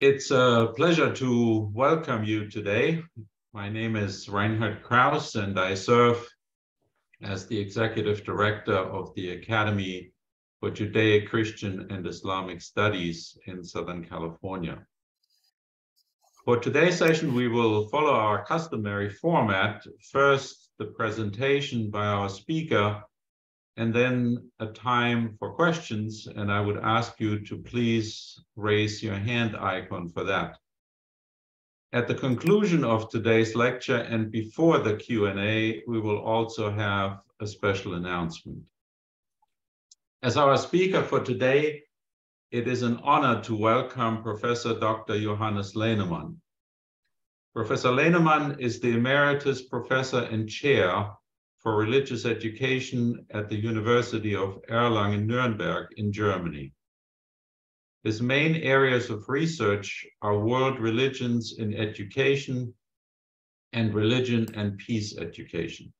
It's a pleasure to welcome you today. My name is Reinhard Kraus, and I serve as the Executive Director of the Academy for Judaic, Christian, and Islamic Studies in Southern California. For today's session, we will follow our customary format. First, the presentation by our speaker, and then a time for questions. And I would ask you to please raise your hand icon for that. At the conclusion of today's lecture and before the Q&A, we will also have a special announcement. As our speaker for today, it is an honor to welcome Professor Dr. Johannes Lähnemann. Professor Lähnemann is the Emeritus Professor and Chair for Religious Education at the University of Erlangen-Nuremberg in Germany. His main areas of research are world religions in education and religion and peace education.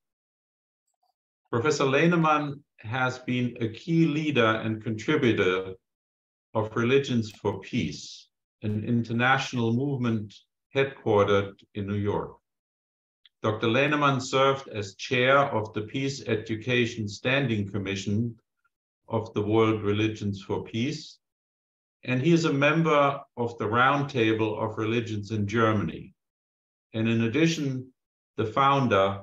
Professor Lähnemann has been a key leader and contributor of Religions for Peace, an international movement headquartered in New York. Dr. Lähnemann served as chair of the Peace Education Standing Commission of the World Religions for Peace, and he is a member of the Roundtable of Religions in Germany. And in addition, the founder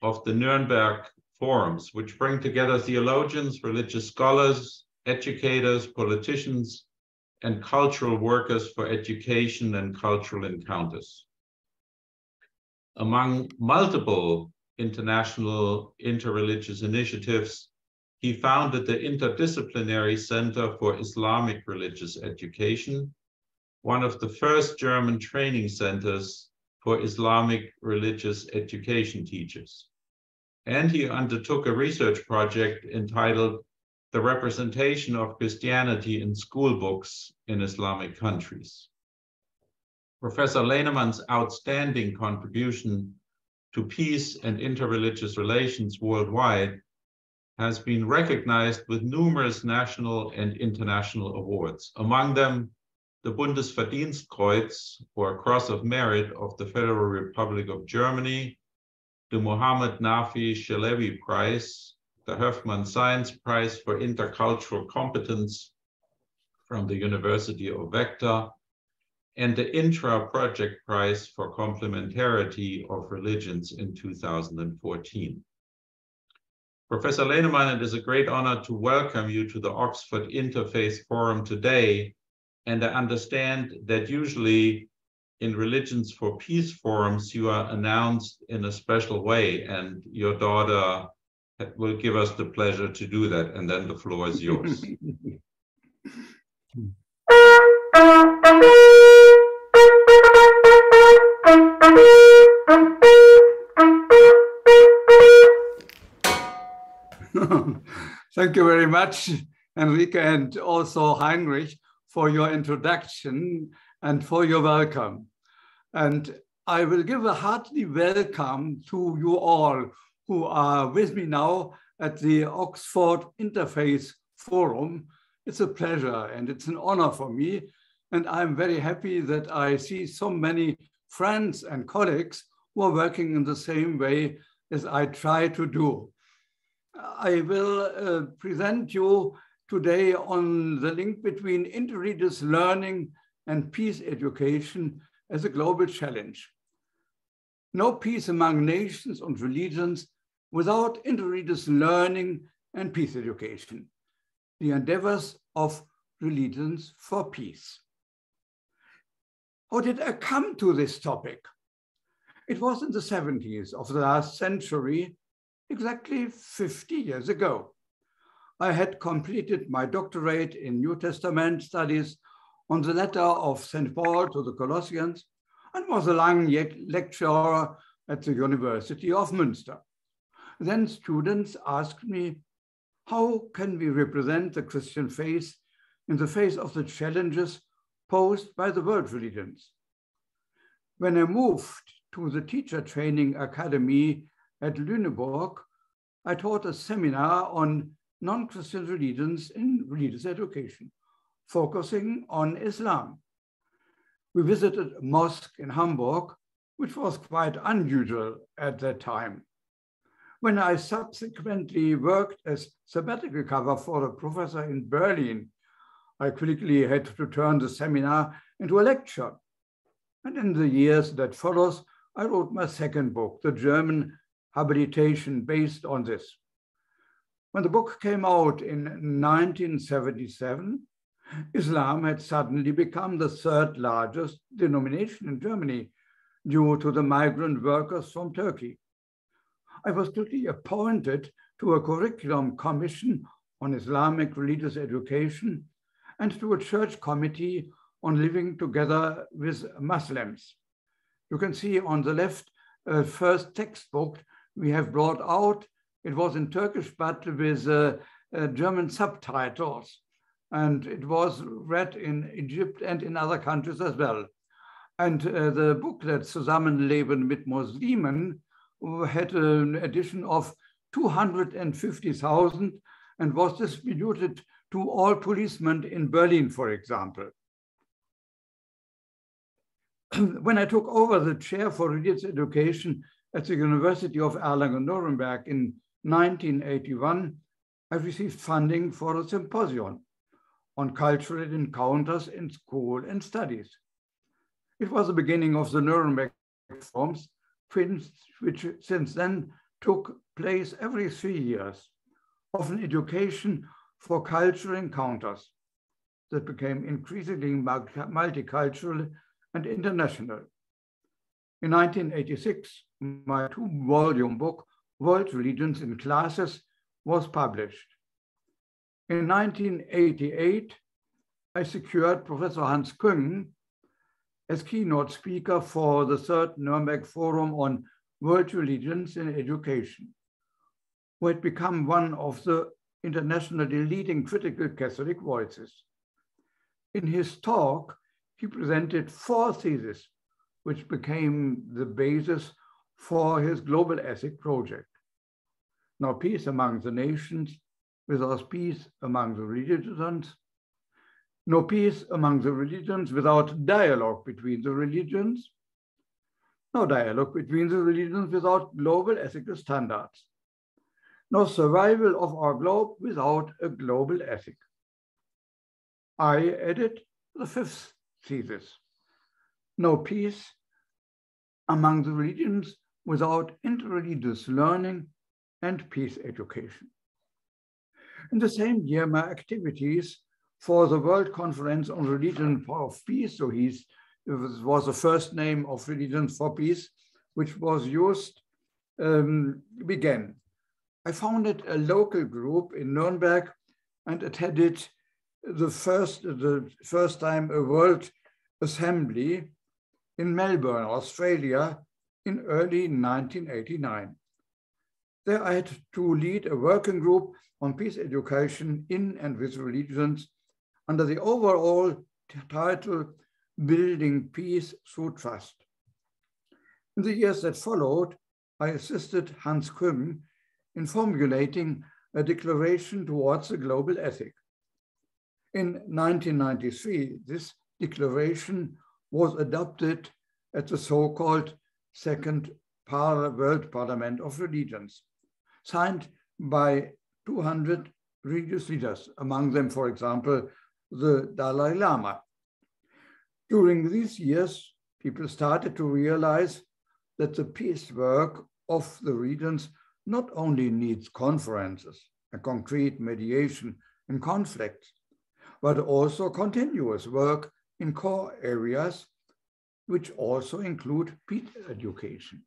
of the Nuremberg forums, which bring together theologians, religious scholars, educators, politicians, and cultural workers for education and cultural encounters. Among multiple international interreligious initiatives, he founded the Interdisciplinary Center for Islamic Religious Education, one of the first German training centers for Islamic religious education teachers and he undertook a research project entitled The Representation of Christianity in School Books in Islamic Countries. Professor Lähnemann's outstanding contribution to peace and interreligious relations worldwide has been recognized with numerous national and international awards, among them the Bundesverdienstkreuz or Cross of Merit of the Federal Republic of Germany the Muhammad Nafi Tschelebi Prize, the Hoffman Science Prize for Intercultural Competence from the University of Vechta, and the Intra Project Prize for Complementarity of Religions in 2014. Professor Lähnemann, it is a great honor to welcome you to the Oxford Interfaith Forum today. And I understand that usually in Religions for Peace forums, you are announced in a special way, and your daughter will give us the pleasure to do that, and then the floor is yours. Thank you very much, Enrique, and also Heinrich, for your introduction and for your welcome. And I will give a hearty welcome to you all who are with me now at the Oxford Interfaith Forum. It's a pleasure and it's an honor for me. And I'm very happy that I see so many friends and colleagues who are working in the same way as I try to do. I will uh, present you today on the link between interreligious learning and peace education as a global challenge. No peace among nations and religions without interreligious learning and peace education, the endeavors of religions for peace. How did I come to this topic? It was in the 70s of the last century, exactly 50 years ago. I had completed my doctorate in New Testament studies on the letter of St. Paul to the Colossians and was a long lecturer at the University of Münster. Then students asked me, how can we represent the Christian faith in the face of the challenges posed by the world religions? When I moved to the Teacher Training Academy at Lüneburg, I taught a seminar on non-Christian religions in religious education focusing on Islam. We visited a mosque in Hamburg, which was quite unusual at that time. When I subsequently worked as sabbatical cover for a professor in Berlin, I quickly had to turn the seminar into a lecture. And in the years that follows, I wrote my second book, The German Habilitation, based on this. When the book came out in 1977, Islam had suddenly become the third largest denomination in Germany due to the migrant workers from Turkey. I was quickly appointed to a curriculum commission on Islamic religious education and to a church committee on living together with Muslims. You can see on the left, uh, first textbook we have brought out. It was in Turkish, but with uh, uh, German subtitles. And it was read in Egypt and in other countries as well. And uh, the booklet Zusammenleben mit Muslimen had an edition of 250,000 and was distributed to all policemen in Berlin, for example. when I took over the chair for religious education at the University of Erlangen-Nuremberg in 1981, I received funding for a symposium on cultural encounters in school and studies. It was the beginning of the Nuremberg forums, which since then took place every three years, of an education for cultural encounters that became increasingly multicultural and international. In 1986, my two-volume book, World Religions in Classes, was published. In 1988, I secured Professor Hans Küng as keynote speaker for the third Nuremberg Forum on World Religions in Education, who had become one of the internationally leading critical Catholic voices. In his talk, he presented four theses, which became the basis for his global ethic project. Now, peace among the nations without peace among the religions, no peace among the religions without dialogue between the religions, no dialogue between the religions without global ethical standards, no survival of our globe without a global ethic. I added the fifth thesis. No peace among the religions without interreligious learning and peace education. In the same year, my activities for the World Conference on Religion for Peace, so he's, it was the first name of Religions for Peace, which was used, um, began. I founded a local group in Nuremberg and attended the first, the first time a World Assembly in Melbourne, Australia in early 1989. There I had to lead a working group on peace education in and with religions under the overall title Building Peace Through Trust. In the years that followed, I assisted Hans Küng in formulating a declaration towards a global ethic. In 1993, this declaration was adopted at the so-called Second Par World Parliament of Religions, signed by 200 religious leaders, among them, for example, the Dalai Lama. During these years, people started to realize that the peace work of the regions not only needs conferences and concrete mediation in conflicts, but also continuous work in core areas, which also include peace education.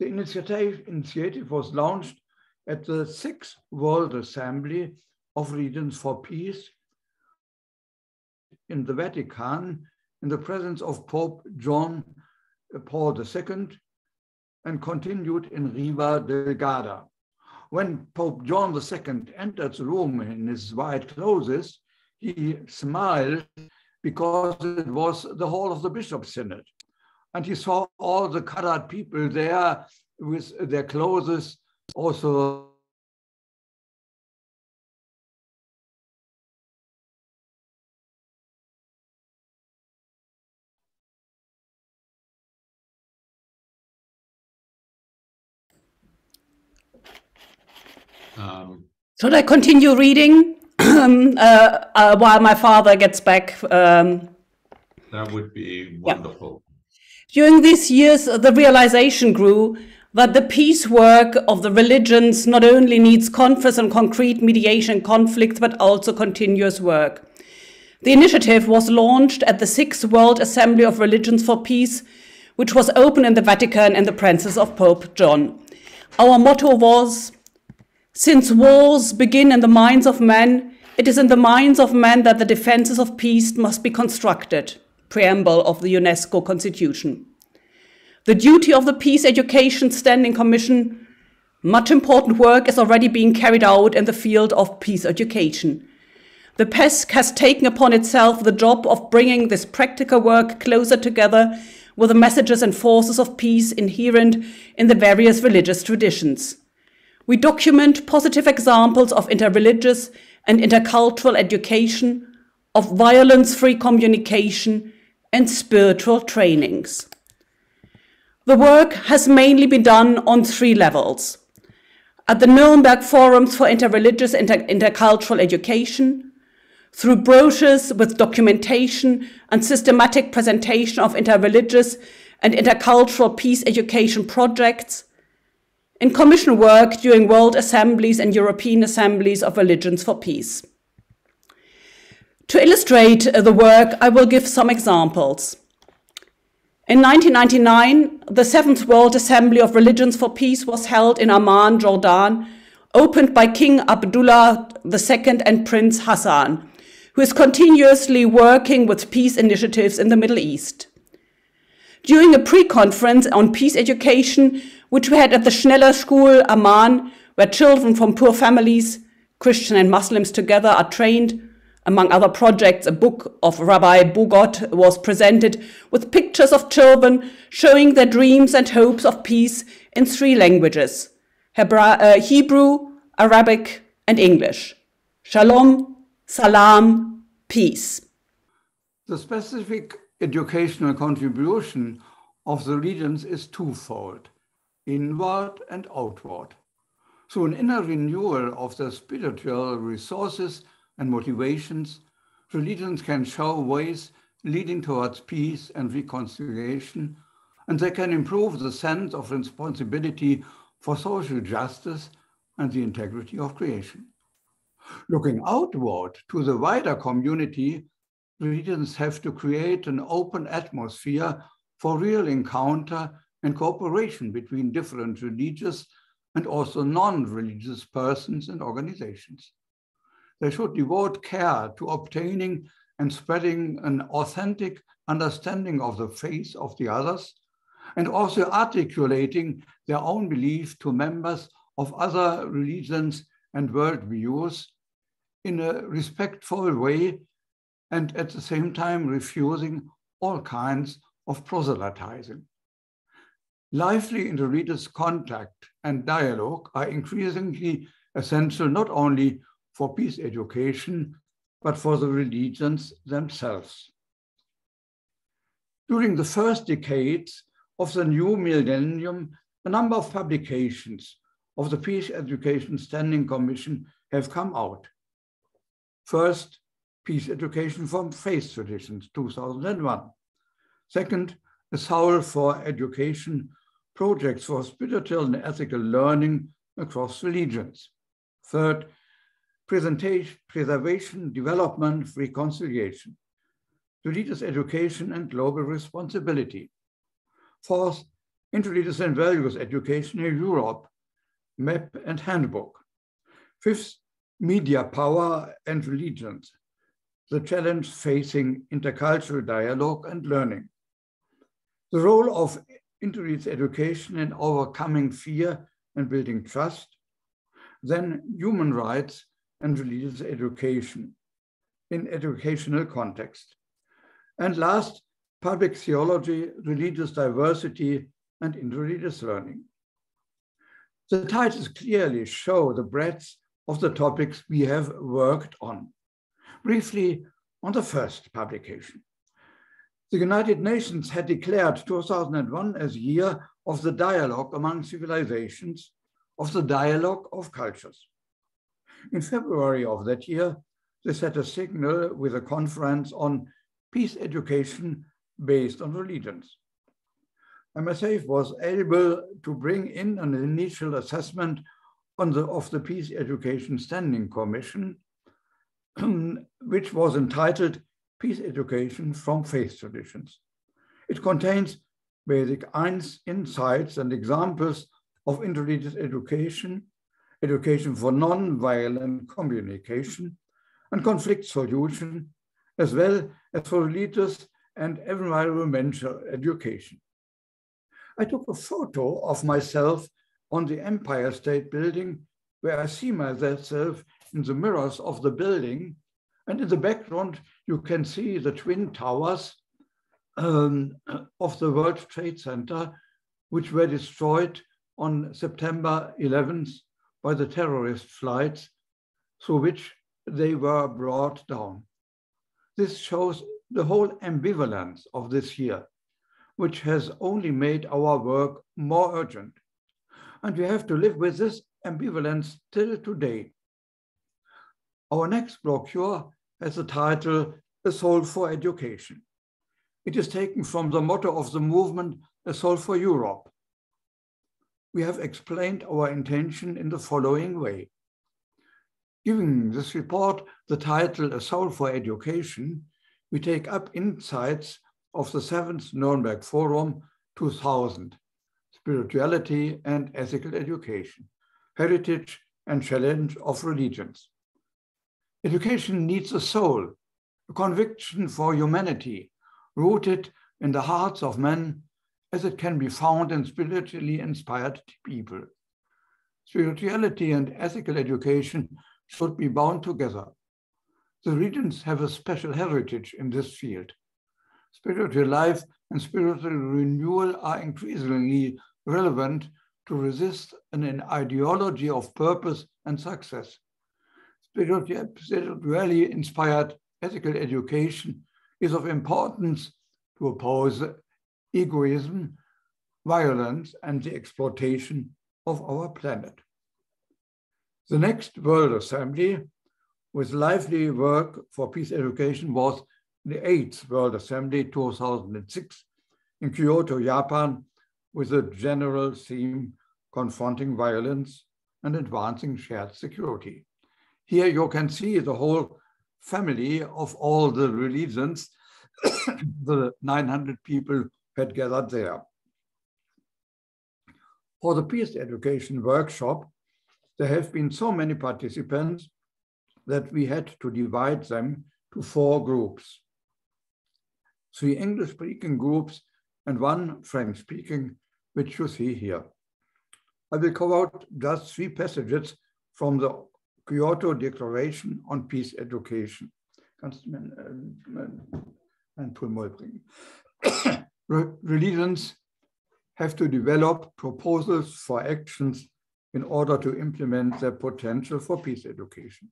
The initiative, initiative was launched at the Sixth World Assembly of Religions for Peace in the Vatican in the presence of Pope John Paul II and continued in Riva del Garda. When Pope John II entered the room in his white clothes, he smiled because it was the hall of the Bishop's Synod. And he saw all the colored people there with their clothes also Should I continue reading um, uh, uh, while my father gets back? Um, that would be Yeah. wonderful. During these years, the realization grew that the peace work of the religions not only needs conference and concrete mediation conflicts, but also continuous work. The initiative was launched at the Sixth World Assembly of Religions for Peace, which was open in the Vatican in the presence of Pope John. Our motto was Since wars begin in the minds of men, it is in the minds of men that the defenses of peace must be constructed. Preamble of the UNESCO Constitution. The duty of the Peace Education Standing Commission. Much important work is already being carried out in the field of peace education. The PESC has taken upon itself the job of bringing this practical work closer together with the messages and forces of peace inherent in the various religious traditions. We document positive examples of interreligious and intercultural education, of violence free communication, and spiritual trainings. The work has mainly been done on three levels. At the Nuremberg Forums for Interreligious and Inter- Intercultural Education, through brochures with documentation and systematic presentation of interreligious and intercultural peace education projects, in commission work during World Assemblies and European Assemblies of Religions for Peace. To illustrate uh, the work, I will give some examples. In 1999, the Seventh World Assembly of Religions for Peace was held in Amman, Jordan, opened by King Abdullah II and Prince Hassan, who is continuously working with peace initiatives in the Middle East. During a pre conference on peace education, which we had at the Schneller School, Amman, where children from poor families, Christian and Muslims together, are trained, among other projects, a book of Rabbi Bugot was presented with pictures of children showing their dreams and hopes of peace in three languages Hebra- uh, Hebrew, Arabic, and English. Shalom, salam, peace. The specific educational contribution of the regions is twofold inward and outward. Through an inner renewal of their spiritual resources and motivations, religions can show ways leading towards peace and reconciliation, and they can improve the sense of responsibility for social justice and the integrity of creation. Looking outward to the wider community, religions have to create an open atmosphere for real encounter and cooperation between different religious and also non-religious persons and organizations. They should devote care to obtaining and spreading an authentic understanding of the faith of the others and also articulating their own belief to members of other religions and worldviews in a respectful way and at the same time refusing all kinds of proselytizing. Lively interreligious contact and dialogue are increasingly essential not only for peace education, but for the religions themselves. During the first decades of the new millennium, a number of publications of the Peace Education Standing Commission have come out. First, Peace Education from Faith Traditions, 2001. Second, a Soul for Education projects for spiritual and ethical learning across religions. Third, presentation, preservation, development, reconciliation, religious education and global responsibility. Fourth, interreligious and values education in Europe, map and handbook. Fifth, media power and religions, the challenge facing intercultural dialogue and learning. The role of interreligious education in overcoming fear and building trust. Then human rights and religious education in educational context. And last, public theology, religious diversity, and interreligious learning. The titles clearly show the breadth of the topics we have worked on. Briefly, on the first publication. The United Nations had declared 2001 as year of the dialogue among civilizations, of the dialogue of cultures. In February of that year, they set a signal with a conference on peace education based on religions. MSF was able to bring in an initial assessment on the, of the Peace Education Standing Commission, which was entitled Peace Education from Faith Traditions. It contains basic insights and examples of interreligious education, education for non-violent communication, and conflict solution, as well as for religious and environmental education. I took a photo of myself on the Empire State Building, where I see myself in the mirrors of the building. And in the background, you can see the twin towers um, of the World Trade Center, which were destroyed on September 11th by the terrorist flights through which they were brought down. This shows the whole ambivalence of this year, which has only made our work more urgent. And we have to live with this ambivalence till today. Our next brochure has the title A Soul for Education. It is taken from the motto of the movement, A Soul for Europe. We have explained our intention in the following way. Giving this report the title A Soul for Education, we take up insights of the seventh Nuremberg Forum 2000, Spirituality and Ethical Education, Heritage and Challenge of Religions. Education needs a soul, a conviction for humanity, rooted in the hearts of men as it can be found in spiritually inspired people. Spirituality and ethical education should be bound together. The regions have a special heritage in this field. Spiritual life and spiritual renewal are increasingly relevant to resist an ideology of purpose and success. Spiritually inspired ethical education is of importance to oppose egoism, violence, and the exploitation of our planet. The next World Assembly with lively work for peace education was the eighth World Assembly 2006 in Kyoto, Japan, with a general theme confronting violence and advancing shared security. Here you can see the whole family of all the religions, the 900 people had gathered there. For the peace education workshop, there have been so many participants that we had to divide them to four groups. Three English-speaking groups and one French-speaking, which you see here. I will cover out just three passages from the Kyoto Declaration on Peace Education. Kannst du mir ein äh, Pulmoll bringen? religions have to develop proposals for actions in order to implement their potential for peace education.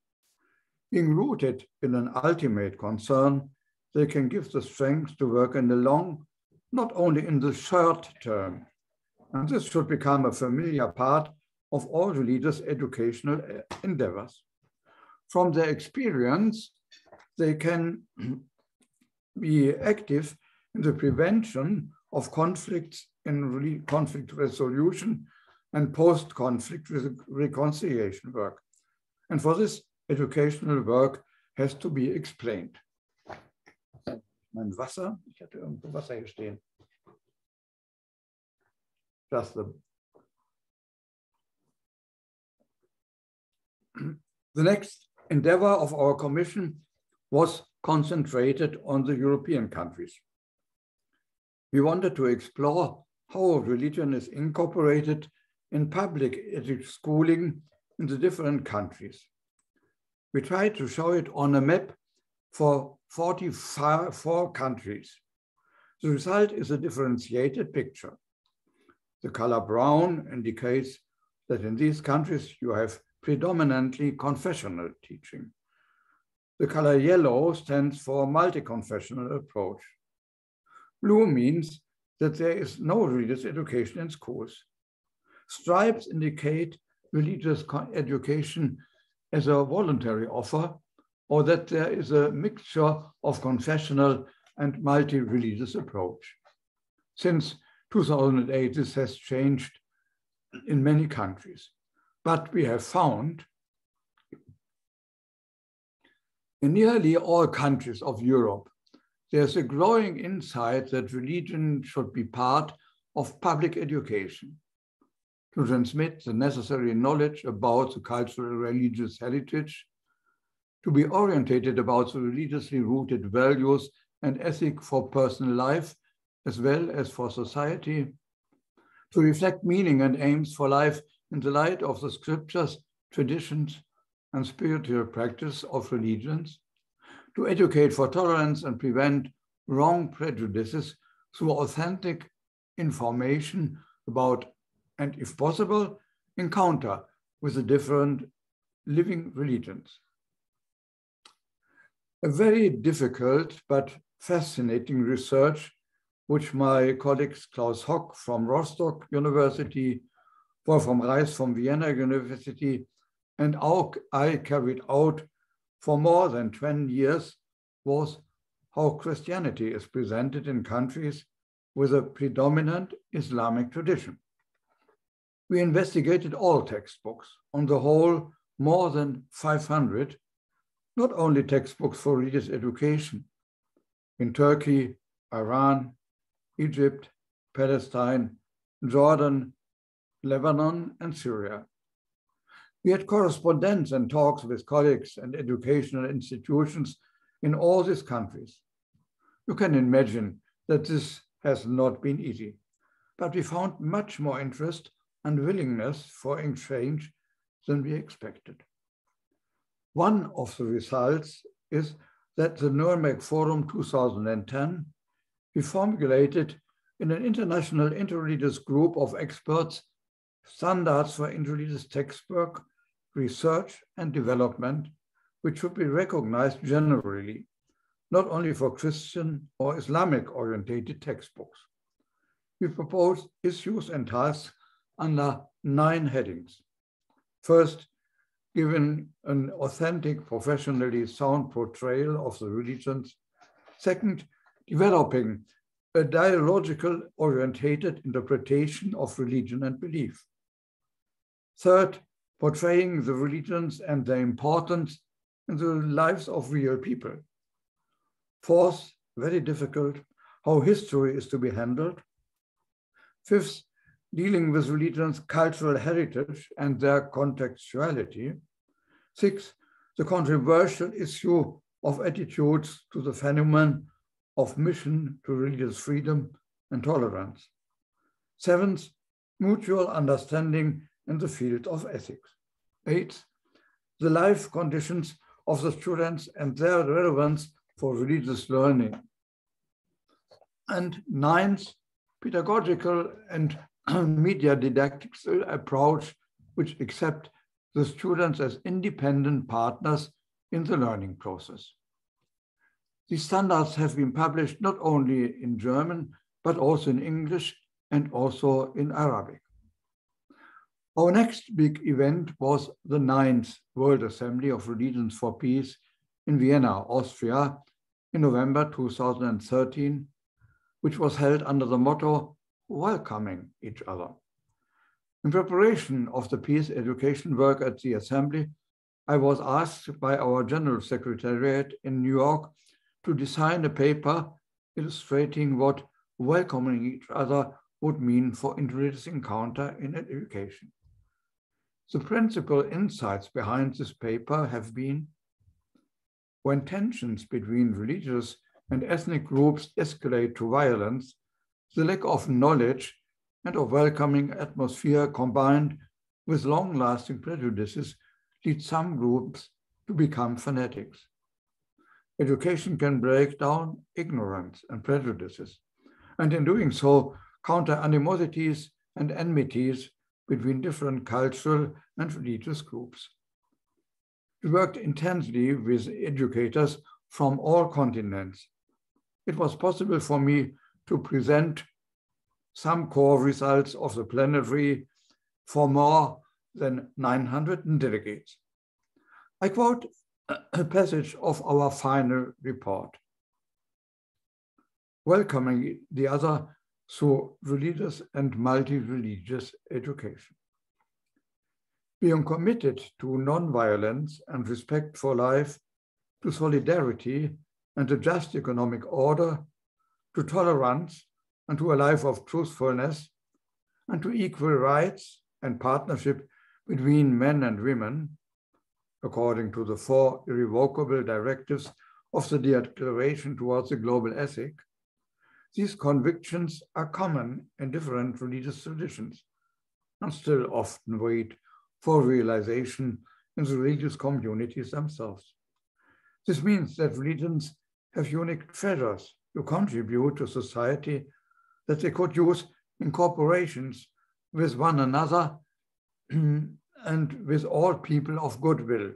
Being rooted in an ultimate concern, they can give the strength to work in the long, not only in the short term. And this should become a familiar part of all religious educational uh, endeavors. From their experience, they can be active in the prevention of conflicts in conflict resolution and post-conflict reconciliation work. And for this, educational work has to be explained. Mein Wasser, ich hatte irgendwo Wasser hier stehen. Just the, the next endeavor of our commission was concentrated on the European countries. We wanted to explore how religion is incorporated in public schooling in the different countries. We tried to show it on a map for 44 countries. The result is a differentiated picture. The color brown indicates that in these countries you have predominantly confessional teaching. The color yellow stands for multi-confessional approach. Blue means that there is no religious education in schools. Stripes indicate religious education as a voluntary offer or that there is a mixture of confessional and multi-religious approach. Since 2008, this has changed in many countries. But we have found in nearly all countries of Europe, there's a growing insight that religion should be part of public education to transmit the necessary knowledge about the cultural religious heritage, to be orientated about the religiously rooted values and ethic for personal life as well as for society, to reflect meaning and aims for life in the light of the scriptures, traditions, and spiritual practice of religions, to educate for tolerance and prevent wrong prejudices through authentic information about, and if possible, encounter with the different living religions. A very difficult but fascinating research which my colleagues Klaus Hock from Rostock University, Wolfram Reiss from Vienna University, and I carried out for more than 20 years was how Christianity is presented in countries with a predominant Islamic tradition. We investigated all textbooks, on the whole, more than 500, not only textbooks for religious education. In Turkey, Iran, Egypt, Palestine, Jordan, Lebanon, and Syria. We had correspondence and talks with colleagues and educational institutions in all these countries. You can imagine that this has not been easy, but we found much more interest and willingness for exchange than we expected. One of the results is that the Nuremberg Forum 2010 we formulated in an international interreligious group of experts standards for interreligious textbook, research, and development, which should be recognized generally, not only for Christian or Islamic orientated textbooks. We propose issues and tasks under nine headings. First, given an authentic, professionally sound portrayal of the religions. Second, developing a dialogical orientated interpretation of religion and belief. Third, portraying the religions and their importance in the lives of real people. Fourth, very difficult, how history is to be handled. Fifth, dealing with religions' cultural heritage and their contextuality. Sixth, the controversial issue of attitudes to the phenomenon of mission to religious freedom and tolerance. Seventh, mutual understanding in the field of ethics. Eight, the life conditions of the students and their relevance for religious learning. And ninth, pedagogical and media didactic approach which accept the students as independent partners in the learning process. These standards have been published not only in German, but also in English and also in Arabic. Our next big event was the ninth World Assembly of Religions for Peace in Vienna, Austria, in November 2013, which was held under the motto welcoming each other. In preparation of the peace education work at the Assembly, I was asked by our General Secretariat in New York to design a paper illustrating what welcoming each other would mean for interreligious encounter in education. The principal insights behind this paper have been when tensions between religious and ethnic groups escalate to violence, the lack of knowledge and of welcoming atmosphere combined with long-lasting prejudices lead some groups to become fanatics. Education can break down ignorance and prejudices, and in doing so, counter animosities and enmities between different cultural and religious groups. We worked intensely with educators from all continents. It was possible for me to present some core results of the plenary for more than 900 delegates. I quote a passage of our final report, welcoming the other through religious and multi-religious education. Being committed to non-violence and respect for life, to solidarity and a just economic order, to tolerance and to a life of truthfulness, and to equal rights and partnership between men and women, according to the four irrevocable directives of the Declaration towards the Global Ethic, these convictions are common in different religious traditions and still often wait for realization in the religious communities themselves. This means that religions have unique treasures to contribute to society that they could use in corporations with one another and with all people of goodwill,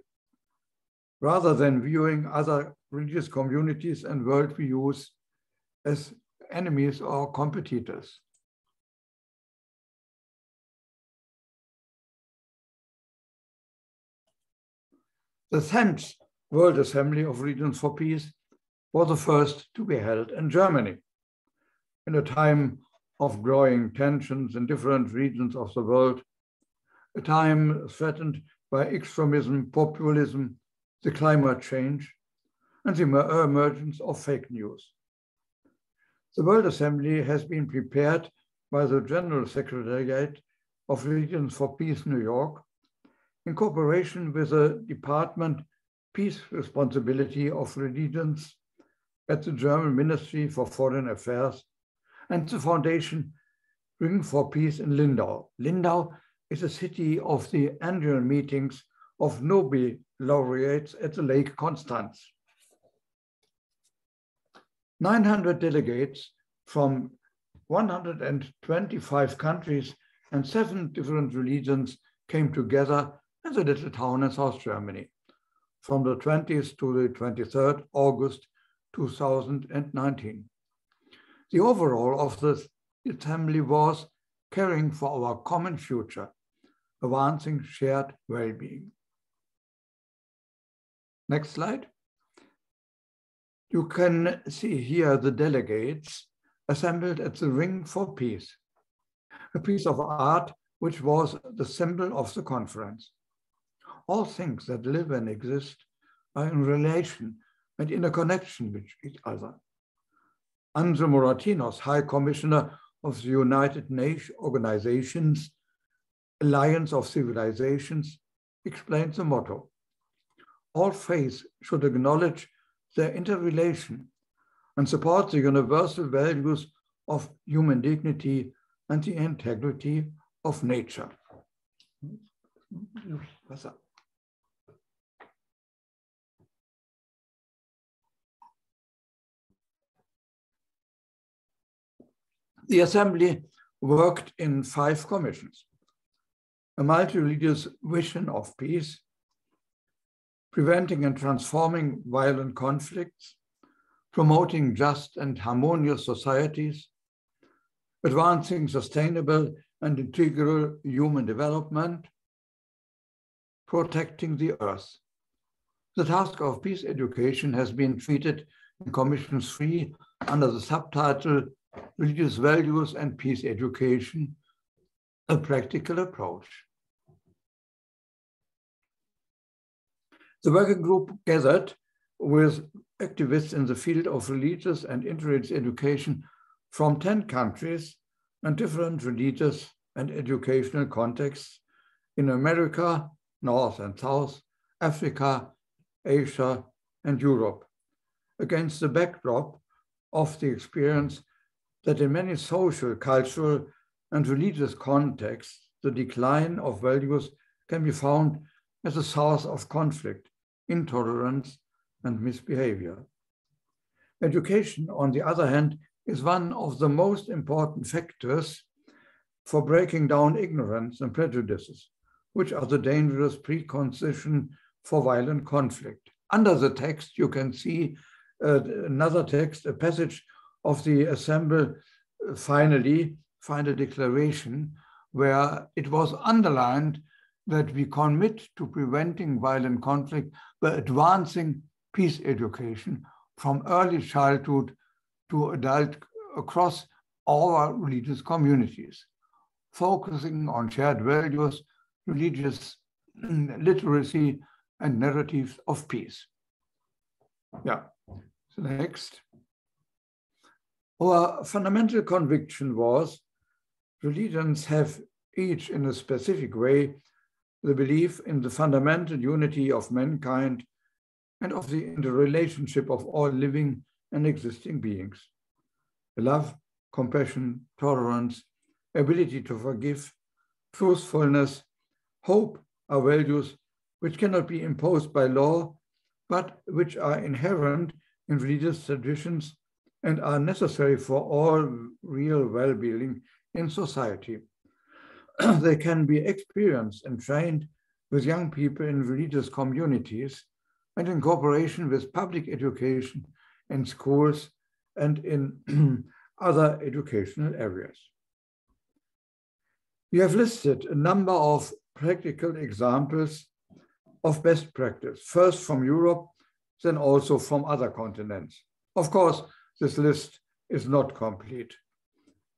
rather than viewing other religious communities and worldviews as enemies or competitors. The 10th World Assembly of Religions for Peace was the first to be held in Germany. In a time of growing tensions in different regions of the world, a time threatened by extremism, populism, the climate change, and the emergence of fake news. The World Assembly has been prepared by the General Secretariat of Religions for Peace New York in cooperation with the Department Peace Responsibility of Religions at the German Ministry for Foreign Affairs and the Foundation Ring for Peace in Lindau. Lindau is a city of the annual meetings of Nobel laureates at the Lake Constance. 900 delegates from 125 countries and seven different religions came together in the little town in South Germany from the 20th to the 23rd August 2019. The overall of this assembly was caring for our common future, advancing shared well-being. Next slide. You can see here the delegates assembled at the Ring for Peace, a piece of art which was the symbol of the conference. All things that live and exist are in relation and in a connection with each other. Andre Moratinos, High Commissioner of the United Nations Organizations, Alliance of Civilizations, explains the motto. All faiths should acknowledge their interrelation and support the universal values of human dignity and the integrity of nature. The Assembly worked in five commissions. A multi-religious vision of peace, preventing and transforming violent conflicts, promoting just and harmonious societies, advancing sustainable and integral human development, protecting the earth. The task of peace education has been treated in Commission 3 under the subtitle Religious Values and Peace Education, a Practical Approach. The working group gathered with activists in the field of religious and interreligious education from 10 countries and different religious and educational contexts in America, North and South, Africa, Asia, and Europe, against the backdrop of the experience that in many social, cultural, and religious contexts, the decline of values can be found as a source of conflict, intolerance, and misbehavior. Education, on the other hand, is one of the most important factors for breaking down ignorance and prejudices, which are the dangerous precondition for violent conflict. Under the text, you can see uh, another text, a passage of the Assembly uh, finally, final declaration, where it was underlined that we commit to preventing violent conflict by advancing peace education from early childhood to adult across all our religious communities, focusing on shared values, religious literacy, and narratives of peace. Yeah, so next. Our fundamental conviction was religions have each in a specific way the belief in the fundamental unity of mankind and of the interrelationship of all living and existing beings. Love, compassion, tolerance, ability to forgive, truthfulness, hope are values which cannot be imposed by law, but which are inherent in religious traditions and are necessary for all real well-being in society. they can be experienced and trained with young people in religious communities and in cooperation with public education in schools and in other educational areas. We have listed a number of practical examples of best practice, first from Europe, then also from other continents. Of course, this list is not complete.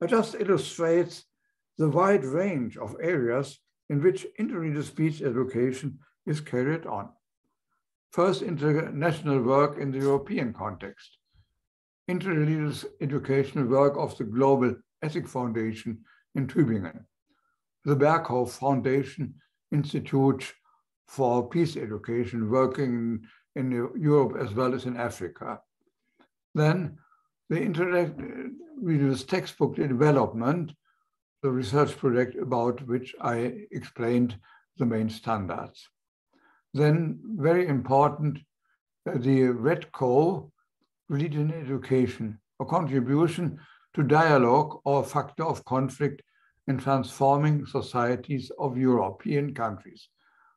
It just illustrates the wide range of areas in which interreligious peace education is carried on. First, international work in the European context. Interreligious educational work of the Global Ethic Foundation in Tübingen. The Berghof Foundation Institute for Peace Education working in Europe as well as in Africa. Then the interreligious textbook development the research project about which I explained the main standards. Then, very important, the REDCO, Religion Education, a contribution to dialogue or factor of conflict in transforming societies of European countries.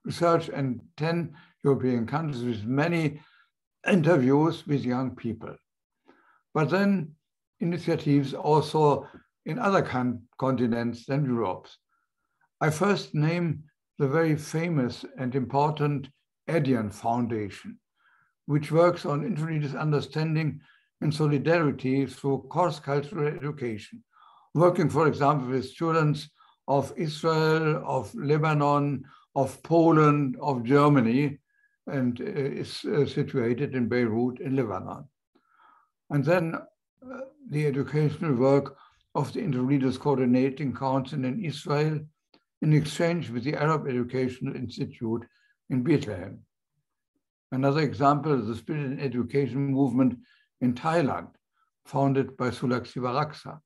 Research in 10 European countries with many interviews with young people. But then initiatives also in other continents than Europe. I first name the very famous and important Adyan Foundation, which works on interreligious understanding and solidarity through cross-cultural education, working, for example, with students of Israel, of Lebanon, of Poland, of Germany, and uh, is uh, situated in Beirut in Lebanon. And then uh, the educational work of the Interreligious Coordinating Council in Israel in exchange with the Arab Educational Institute in Bethlehem. Another example is the Spirit in Education movement in Thailand, founded by Sulak Sivaraksa.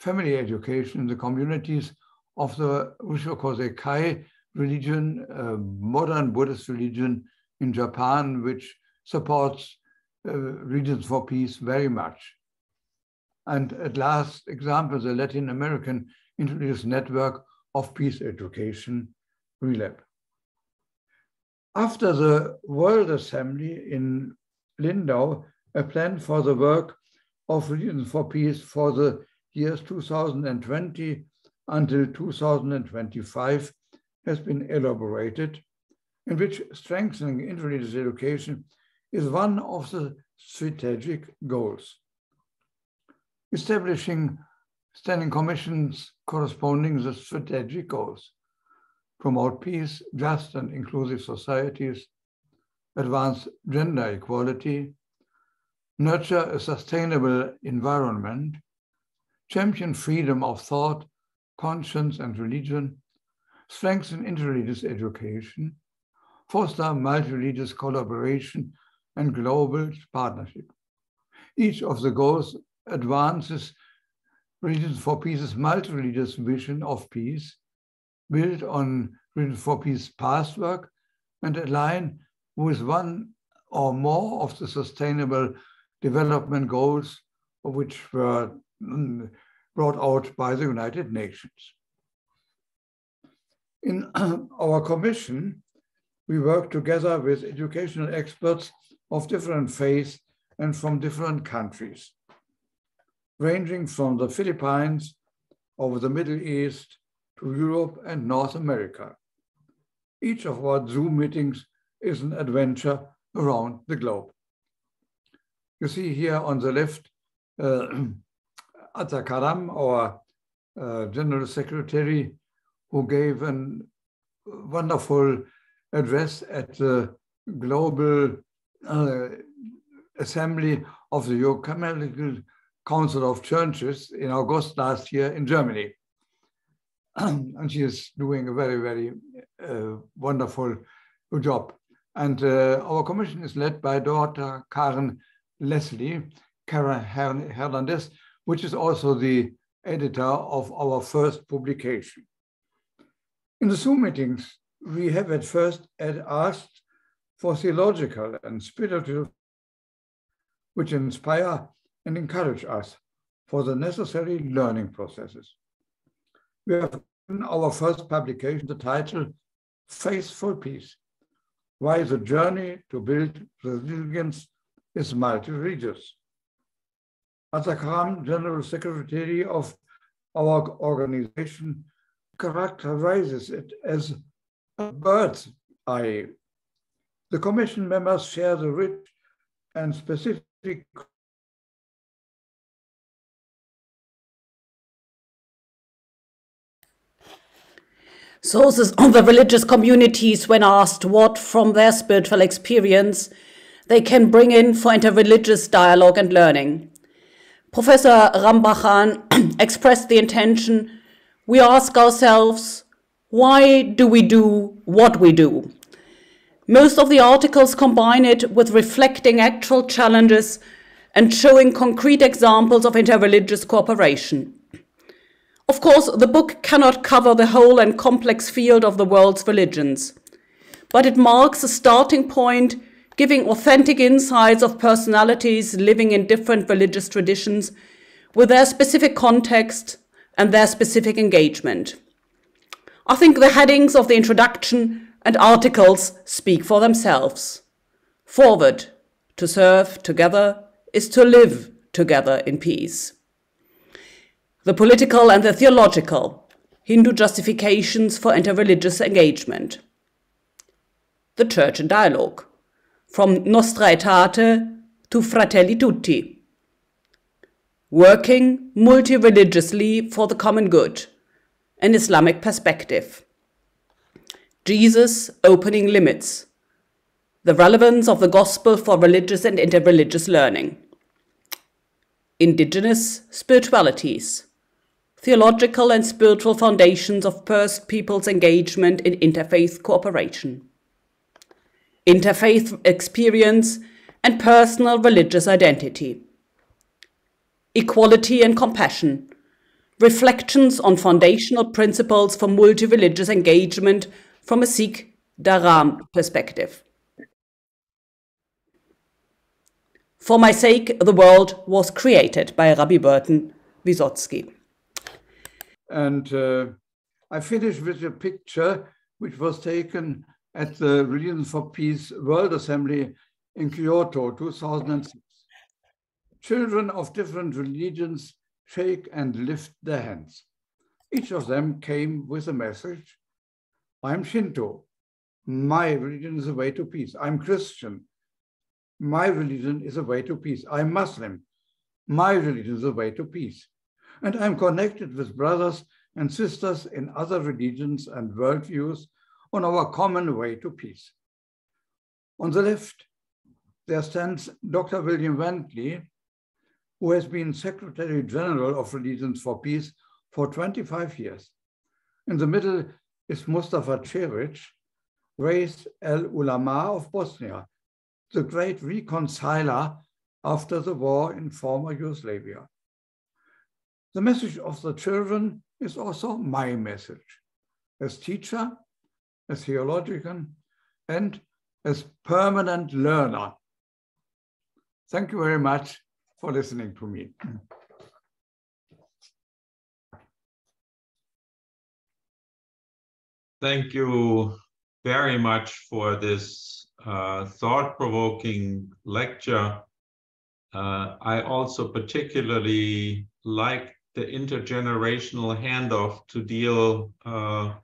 Family education in the communities of the Kai religion, uh, modern Buddhist religion in Japan, which supports uh, Religions for Peace very much. And at last example, the Latin American introduced network of peace education, RELAP. After the World Assembly in Lindau, a plan for the work of Religions for Peace for the years 2020 until 2025 has been elaborated, in which strengthening interreligious education is one of the strategic goals establishing standing commissions corresponding to strategic goals, promote peace, just and inclusive societies, advance gender equality, nurture a sustainable environment, champion freedom of thought, conscience, and religion, strengthen interreligious education, foster multi-religious collaboration and global partnership. Each of the goals advances Religions for Peace's multi-religious vision of peace, built on Religions for Peace past work, and align with one or more of the sustainable development goals which were mm, brought out by the United Nations. In our commission, we work together with educational experts of different faiths and from different countries ranging from the Philippines over the Middle East, to Europe and North America. Each of our Zoom meetings is an adventure around the globe. You see here on the left, uh, Azza Karam, our uh, General Secretary, who gave a wonderful address at the Global uh, Assembly of the Ecumenical Council of Churches in August last year in Germany. and she is doing a very, very uh, wonderful job. And uh, our commission is led by Dr. Karen Leslie, Karen Hernandez, which is also the editor of our first publication. In the Zoom meetings, we have at first asked for theological and spiritual, which inspire and encourage us for the necessary learning processes. We have in our first publication the title Faithful Peace, Why the Journey to Build Resilience is Multi-Religious. Azza Karam, General Secretary of our organization, characterizes it as a bird's eye. The commission members share the rich and specific Sources of the religious communities, when asked what from their spiritual experience they can bring in for interreligious dialogue and learning. Professor Rambachan expressed the intention we ask ourselves, why do we do what we do? Most of the articles combine it with reflecting actual challenges and showing concrete examples of interreligious cooperation. Of course, the book cannot cover the whole and complex field of the world's religions, but it marks a starting point giving authentic insights of personalities living in different religious traditions with their specific context and their specific engagement. I think the headings of the introduction and articles speak for themselves. Forward, to serve together is to live together in peace. The political and the theological, Hindu justifications for interreligious engagement. The Church in Dialogue, from Nostra Aetate to Fratelli Tutti. Working multi-religiously for the common good, an Islamic perspective. Jesus opening limits, the relevance of the gospel for religious and interreligious learning. Indigenous spiritualities, theological and spiritual foundations of First Peoples engagement in interfaith cooperation interfaith experience, and personal religious identity. Equality and compassion, reflections on foundational principles for multi-religious engagement from a Sikh Dharam perspective. For my sake, the world was created by Rabbi Burton Visotzky. And uh, I finish with a picture which was taken at the Religions for Peace World Assembly in Kyoto, 2006. Children of different religions shake and lift their hands. Each of them came with a message. I'm Shinto. My religion is a way to peace. I'm Christian. My religion is a way to peace. I'm Muslim. My religion is a way to peace. And I'm connected with brothers and sisters in other religions and worldviews on our common way to peace. On the left, there stands Dr. William Vendley, who has been Secretary General of Religions for Peace for 25 years. In the middle is Mustafa Cerić, Rais El Ulama of Bosnia, the great reconciler after the war in former Yugoslavia. The message of the children is also my message. As teacher, as theologian, and as permanent learner. Thank you very much for listening to me. Thank you very much for this uh, thought-provoking lecture. Uh, I also particularly like the intergenerational handoff to deal uh,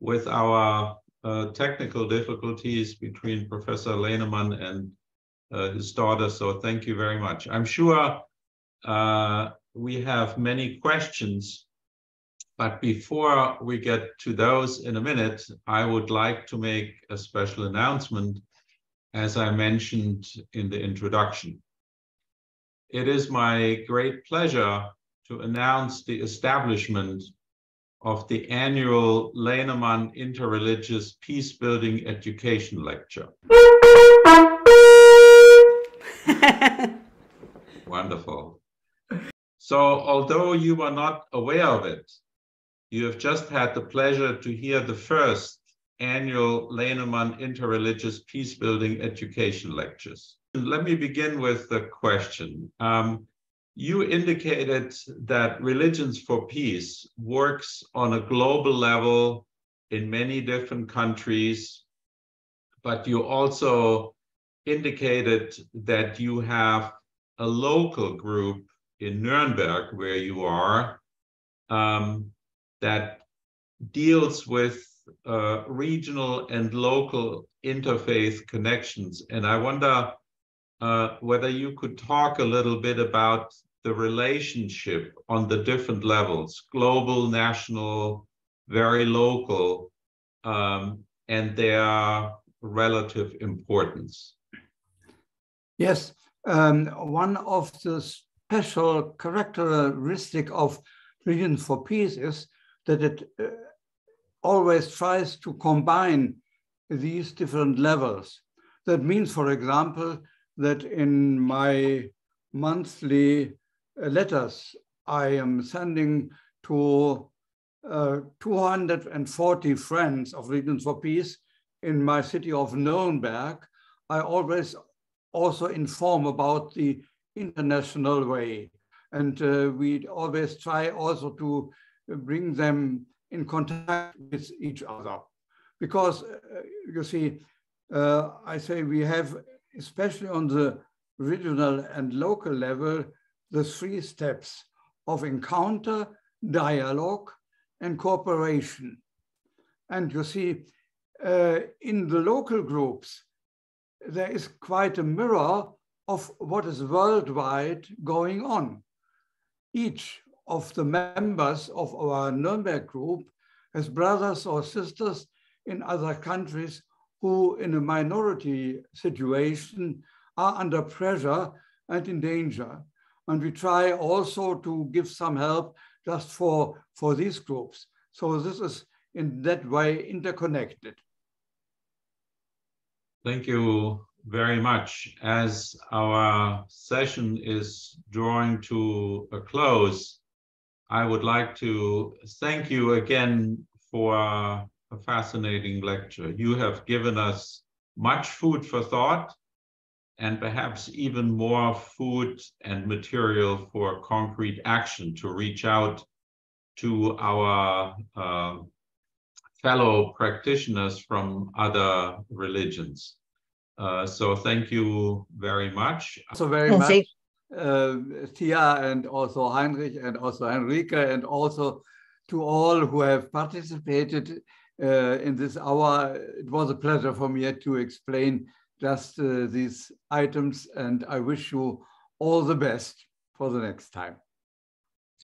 with our uh, technical difficulties between Professor Lähnemann and uh, his daughter. So thank you very much. I'm sure uh, we have many questions, but before we get to those in a minute, I would like to make a special announcement, as I mentioned in the introduction. It is my great pleasure to announce the establishment of the annual Lähnemann Interreligious Peacebuilding Education Lecture. Wonderful. So, although you are not aware of it, you have just had the pleasure to hear the first annual Lähnemann Interreligious Peacebuilding Education Lectures. Let me begin with the question. Um, you indicated that Religions for Peace works on a global level in many different countries, but you also indicated that you have a local group in Nuremberg, where you are, um, that deals with uh, regional and local interfaith connections. And I wonder uh, whether you could talk a little bit about the relationship on the different levels global, national, very local, um, and their relative importance. Yes, um, one of the special characteristic of Religions for Peace is that it uh, always tries to combine these different levels. That means, for example, that in my monthly letters I am sending to uh, 240 friends of Religions for Peace in my city of Nuremberg, I always also inform about the international way. And uh, we always try also to bring them in contact with each other. Because uh, you see, uh, I say we have, especially on the regional and local level, the three steps of encounter, dialogue, and cooperation. And you see, uh, in the local groups, there is quite a mirror of what is worldwide going on. Each of the members of our Nuremberg group has brothers or sisters in other countries who, in a minority situation, are under pressure and in danger. And we try also to give some help just for, for these groups. So this is in that way interconnected. Thank you very much. As our session is drawing to a close, I would like to thank you again for a fascinating lecture. You have given us much food for thought and perhaps even more food and material for concrete action to reach out to our uh, fellow practitioners from other religions. Uh, so thank you very much. So very much, uh, Tia and also Heinrich and also Henrike and also to all who have participated uh, in this hour. It was a pleasure for me to explain just uh, these items and I wish you all the best for the next time.